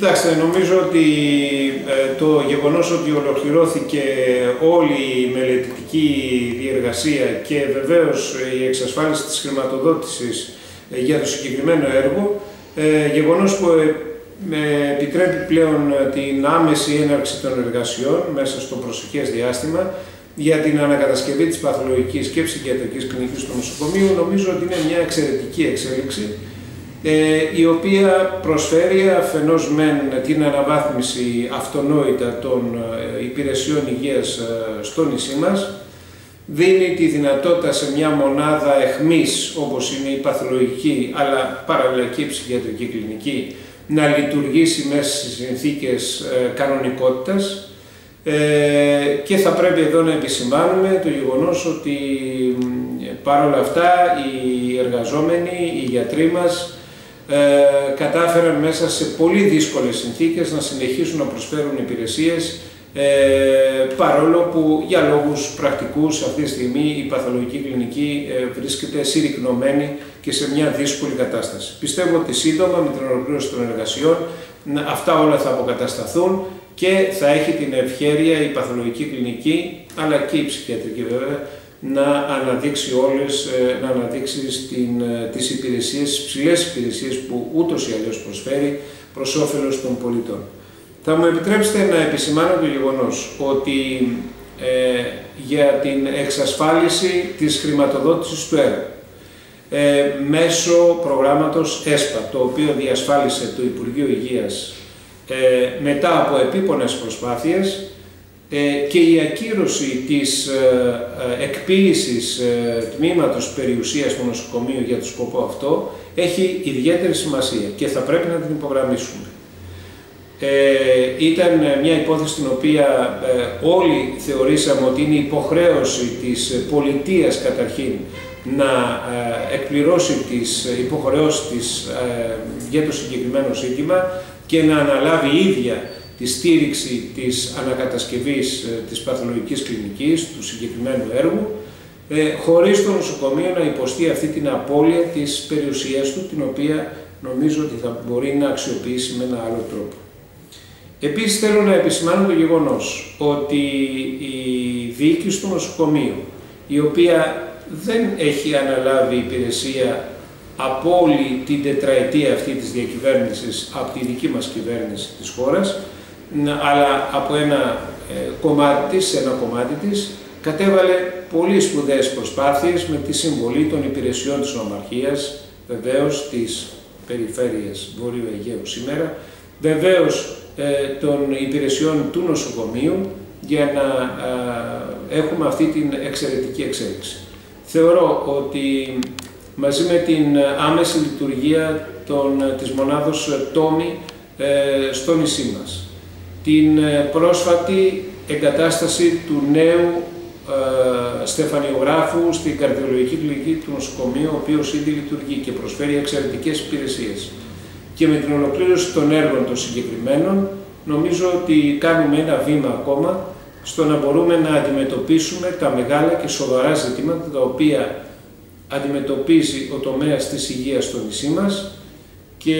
Κοιτάξτε, νομίζω ότι ε, το γεγονός ότι ολοκληρώθηκε όλη η μελετητική διεργασία και βεβαίως η εξασφάλιση της χρηματοδότησης ε, για το συγκεκριμένο έργο, ε, γεγονός που επιτρέπει πλέον την άμεση έναρξη των εργασιών μέσα στο προσεχές διάστημα για την ανακατασκευή της παθολογικής και ψυχιατρικής κλινικής του νοσοκομείου, νομίζω ότι είναι μια εξαιρετική εξέλιξη. ε, η οποία προσφέρει αφενός μεν την αναβάθμιση αυτονόητα των ε, υπηρεσιών υγείας ε, στο νησί μας, δίνει τη δυνατότητα σε μια μονάδα εχμής όπως είναι η παθολογική αλλά παραλληλα ψυχιατρική κλινική να λειτουργήσει μέσα σε συνθήκες κανονικότητας. Και θα πρέπει εδώ να επισημάνουμε το γεγονός ότι παρόλα αυτά οι εργαζόμενοι, οι γιατροί μας ε, κατάφεραν μέσα σε πολύ δύσκολες συνθήκες να συνεχίσουν να προσφέρουν υπηρεσίες ε, παρόλο που για λόγους πρακτικούς αυτή τη στιγμή η παθολογική κλινική ε, βρίσκεται συρρυκνωμένη και σε μια δύσκολη κατάσταση. Πιστεύω ότι σύντομα με την ολοκλήρωση των εργασιών αυτά όλα θα αποκατασταθούν και θα έχει την ευχέρεια η παθολογική κλινική αλλά και η ψυχιατρική βέβαια να αναδείξει όλες, ε, να αναδείξει στην, ε, τις υπηρεσίες, τις ψηλές υπηρεσίες που ούτως ή αλλιώς προσφέρει προς όφελος των πολιτών. Θα μου επιτρέψετε να επισημάνω το γεγονός ότι ε, για την εξασφάλιση της χρηματοδότησης του έργου ε, μέσω προγράμματος ΕΣΠΑ, το οποίο διασφάλισε το Υπουργείο Υγείας ε, μετά από επίπονες προσπάθειες, ε, και η ακύρωση της ε, ε, εκποίησης τμήματος περιουσίας του νοσοκομείου για το σκοπό αυτό έχει ιδιαίτερη σημασία και θα πρέπει να την υπογραμμίσουμε. ήταν μια υπόθεση την οποία όλοι θεωρήσαμε ότι είναι υποχρέωση της πολιτείας καταρχήν να εκπληρώσει τις υποχρεώσεις της για το συγκεκριμένο σύντημα και να αναλάβει ίδια τη στήριξη της ανακατασκευής ε, της παθολογικής κλινικής, του συγκεκριμένου έργου, ε, χωρίς το νοσοκομείο να υποστεί αυτή την απώλεια της περιουσίας του, την οποία νομίζω ότι θα μπορεί να αξιοποιήσει με ένα άλλο τρόπο. Επίσης θέλω να επισημάνω το γεγονός ότι η διοίκηση του νοσοκομείου, η οποία δεν έχει αναλάβει υπηρεσία από όλη την τετραετία αυτή της διακυβέρνησης από τη δική μας κυβέρνηση της χώρας, αλλά από ένα ε, κομμάτι της, ένα κομμάτι της, κατέβαλε πολύ σπουδαίες προσπάθειες με τη συμβολή των υπηρεσιών της Ομαρχίας, βεβαίως της περιφέρειας Βορείου Αιγαίου σήμερα, βεβαίως ε, των υπηρεσιών του νοσοκομείου για να έχουμε αυτή την εξαιρετική εξέλιξη. Θεωρώ ότι μαζί με την άμεση λειτουργία των, της μονάδος Τόμι ε, στο νησί μας, την ε, πρόσφατη εγκατάσταση του νέου ε, στεφανιογράφου στην καρδιολογική κλινική του νοσοκομείου, ο οποίος ήδη λειτουργεί και προσφέρει εξαιρετικές υπηρεσίες. Και με την ολοκλήρωση των έργων των συγκεκριμένων, νομίζω ότι κάνουμε ένα βήμα ακόμα στο να μπορούμε να αντιμετωπίσουμε τα μεγάλα και σοβαρά ζητήματα τα οποία αντιμετωπίζει ο τομέας της υγείας στο νησί μας και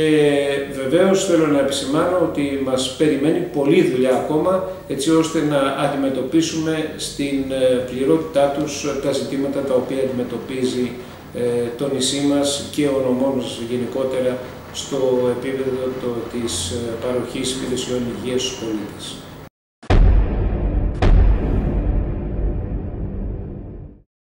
βεβαίως θέλω να επισημάνω ότι μας περιμένει πολλή δουλειά ακόμα έτσι ώστε να αντιμετωπίσουμε στην ε, πληρότητά τους τα ζητήματα τα οποία αντιμετωπίζει ε, το νησί μας και ο νομός γενικότερα στο επίπεδο της ε, παροχής υπηρεσιών υγείας στους πολίτες.